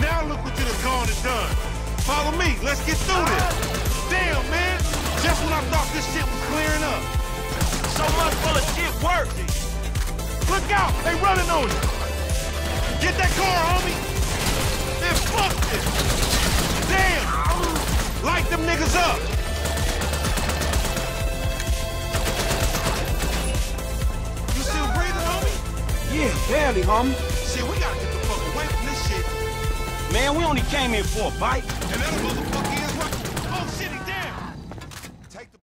Now look what you done gone and done. Follow me, let's get through this. Damn, man. Just when I thought this shit was clearing up. So much full of shit work. Look out, they running on you. Get that car, homie. Niggas up. You still breathing, homie? Yeah, barely, homie. Shit, we gotta get the fuck away from this shit. Man, we only came here for a bite. And that motherfucker